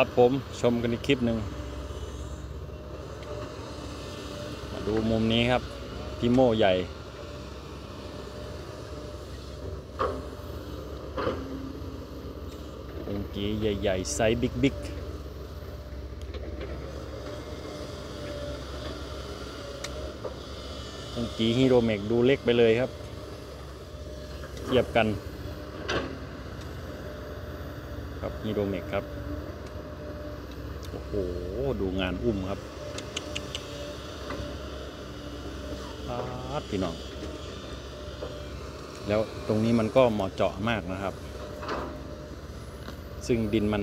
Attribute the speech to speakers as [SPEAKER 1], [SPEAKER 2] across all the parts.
[SPEAKER 1] ครับผมชมกันอีกคลิปหนึ่งมาดูมุมนี้ครับพี่โม่ใหญ่ องค์กีใหญ่ๆ ไซส์บิ๊กๆองค์กีฮีโรเมกดูเล็กไปเลยครับ เทียบกัน ครับฮีโรเมกครับ โอ้โห ดูงานอุ้มครับปาดพี่น้อง แล้วตรงนี้มันก็เหมาะเจาะมากนะครับ ซึ่งดินมัน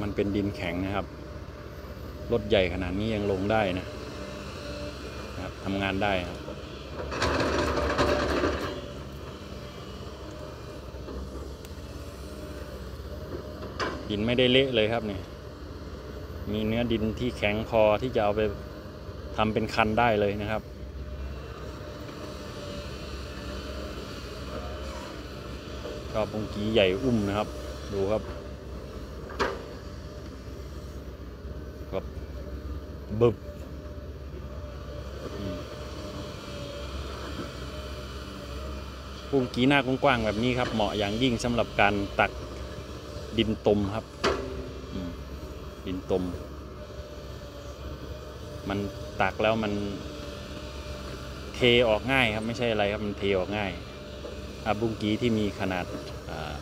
[SPEAKER 1] มันเป็นดินแข็งนะครับ รถใหญ่ขนาดนี้ยังลงได้นะนะครับทำงานได้ครับดินไม่ได้เละเลยครับเนี่ย มีเนื้อดินที่แข็งพอที่จะเอาไปทำเป็นคันได้เลยนะครับ ก็ปงกีใหญ่อุ้มนะครับ ดูครับครับบึบอืมปุงกีหน้ากว้างๆแบบนี้ครับ เหมาะอย่างยิ่งสำหรับการตักดินตมครับ ดินตม มันตักแล้วมันเทออกง่ายครับไม่ใช่อะไรครับมันเทออกง่ายอาบุ้งกีที่มีขนาดา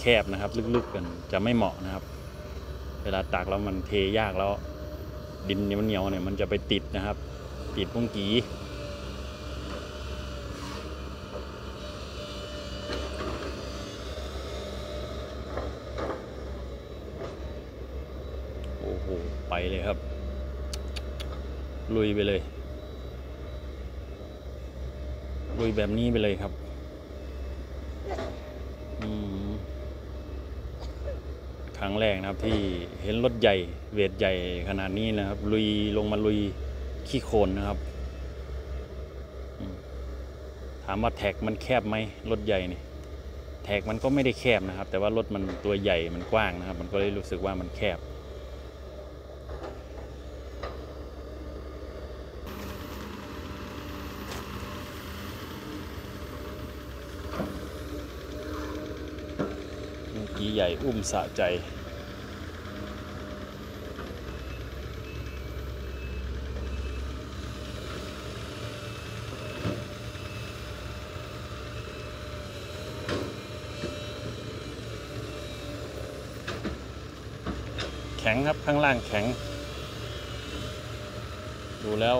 [SPEAKER 1] แคบๆนะครับ ลึกๆกันจะไม่เหมาะนะครับ เวลาตักแล้วมันเทยากแล้ว ดินเหนียวเนี่ยมันจะไปติดนะครับ ติดบุ้งกี อ้โห ไปเลยครับ ลุยไปเลย ลุยแบบนี้ไปเลยครับ อืมครั้งแรกนะครับที่เห็นรถใหญ่ เวทใหญ่ขนาดนี้นะครับ ลุยลงมาลุยขี้โคลนนะครับ ถามว่าแท็กมันแคบไหมรถใหญ่นี่แท็กมันก็ไม่ได้แคบนะครับ แต่ว่ารถมันตัวใหญ่มันกว้างนะครับ มันก็เลยรู้สึกว่ามันแคบ กีใหญ่อุ้มสะใจ แข็งครับข้างล่างแข็ง ดูแล้ว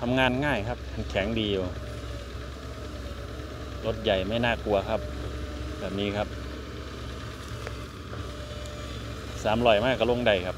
[SPEAKER 1] ทำงานง่ายครับมันแข็งดีอยู่รถใหญ่ไม่น่ากลัวครับ แบบนี้ครับ สามร้อยมากก็ลงได้ครับ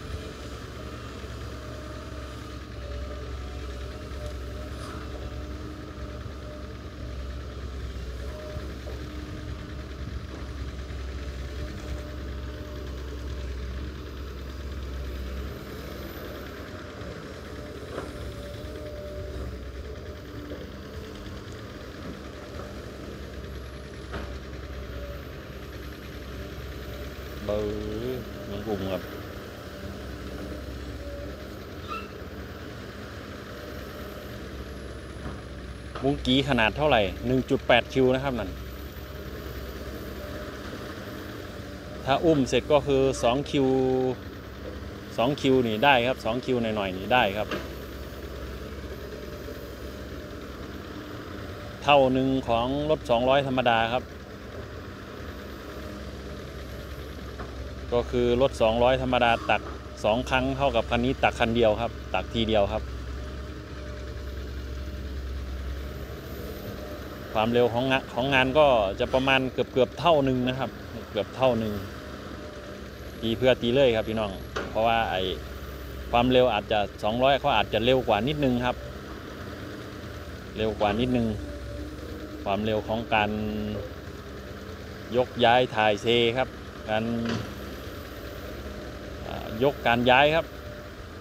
[SPEAKER 1] เบอร์ยังกลุ่มครับบุ้งกีขนาดเท่าไหร่ 1.8 คิวนะครับนั่น ถ้าอุ้มเสร็จก็คือ2คิว2คิวนี่ได้ครับ2คิวหน่อยๆนี่ได้ครับ เท่าหนึ่งของรถ 200 ธรรมดาครับ ก็คือรถ 200 ธรรมดาตัก 2 ครั้งเท่ากับคันนี้ตักคันเดียวครับ ตักทีเดียวครับ ความเร็วของงานของงานก็จะประมาณเกือบเกือบเท่าหนึ่งนะครับ เกือบเท่าหนึ่งตีเพื่อตีเลยครับพี่น้อง เพราะว่าไอความเร็วอาจจะ 200เขาอาจจะเร็วกว่านิดนึงครับ เร็วกว่านิดนึง ความเร็วของการยกย้ายถ่ายเซครับการ ยกการย้ายครับ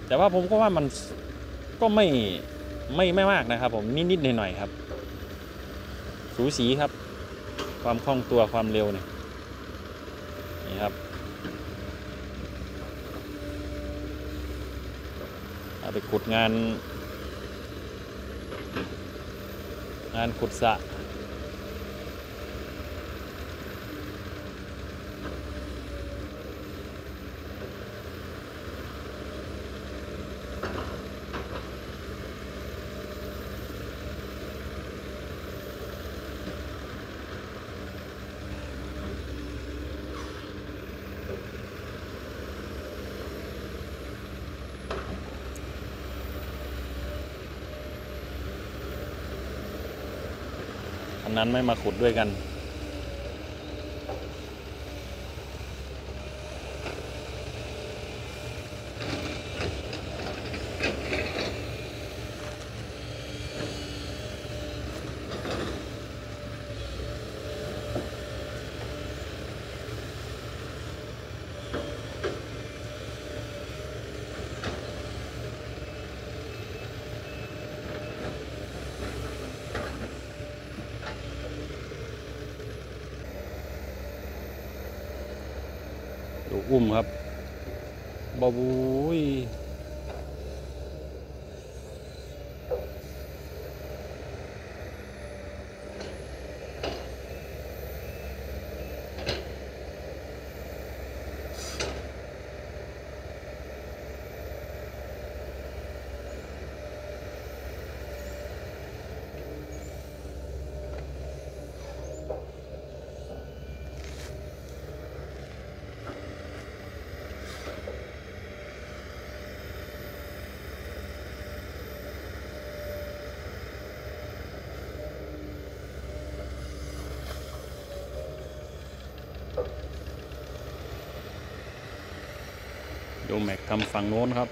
[SPEAKER 1] แต่ว่าผมก็ว่ามันก็ไม่ไม่ไม่มากนะครับ ผมนิดๆหน่อยๆครับ สูสีครับ ความคล่องตัวความเร็วเนี่ยนี่ครับเอาไปขุดงาน งานขุดสะ นั้นไม่มาขุดด้วยกัน อุ้มครับบาบูย โยแม็กทำฝั่งโน้นครับ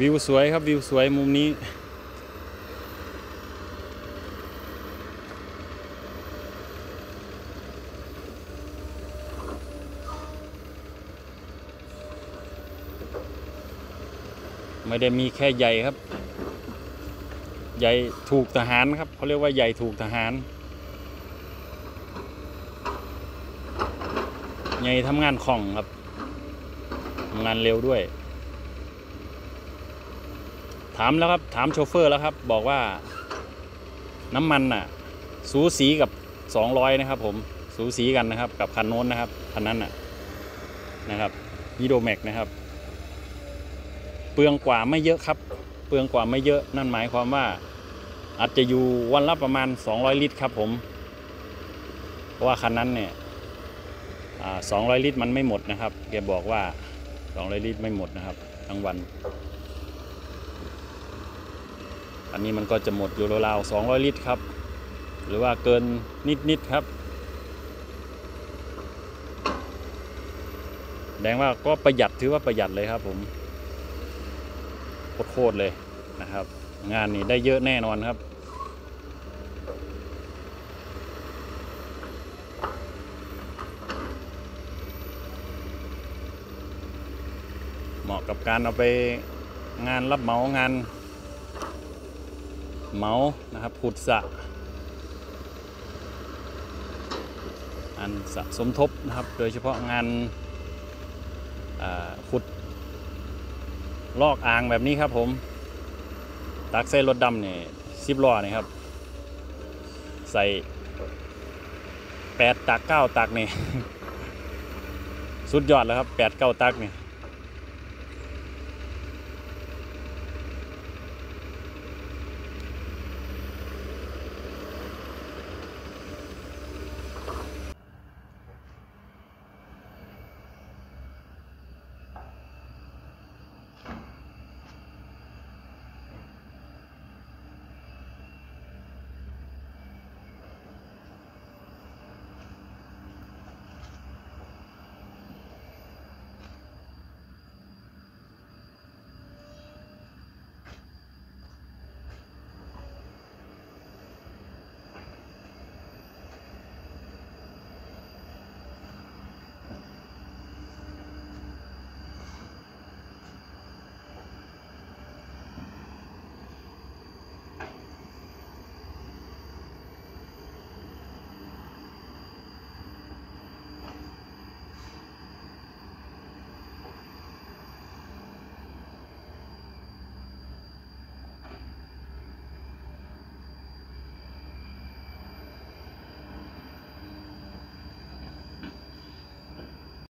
[SPEAKER 1] วิวสวยครับวิวสวยมุมนี้ ไม่ได้มีแค่ใหญ่ครับ ใหญ่ถูกทหารครับเขาเรียกว่าใหญ่ถูกทหารใหญ่ทำงานคล่องครับทำงานเร็วด้วย ถามแล้วครับถามโชเฟอร์แล้วครับ บอกว่าน้ำมันน่ะ สูสีกับ 200 นะครับ ผมสูสีกันนะครับ กับคันโน้นนะครับคันนั้นน่ะนะครับฮีโดแม็กนะครับ เปลืองกว่าไม่เยอะครับ เปลืองกว่าไม่เยอะนั่นหมายความว่า อาจจะอยู่วันละประมาณ 200 ลิตรครับ ผมเพราะว่าคันนั้นเนี่ยสอ่า200ลิตรมันไม่หมดนะครับแกบอกว่า 200 ลิตรไม่หมดนะครับ ทั้งวัน อันนี้มันก็จะหมดอยู่ราวๆ200 ลิตรครับ หรือว่าเกินนิดๆครับ แดงว่าก็ประหยัดถือว่าประหยัดเลยครับผมโคตรเลยนะครับ งานนี้ได้เยอะแน่นอนครับเหมาะกับการเอาไปงานรับเหมางาน เมาส์นะครับขุดสะอันสะสมทบนะครับ โดยเฉพาะงานขุดลอกอ่างแบบนี้ครับผม ตักใส่รถดำเนี่ยสิบล้อนี่ครับ ใส่แปดตักเก้าตักนี่ สุดยอดแล้วครับแปดเก้าตักนี่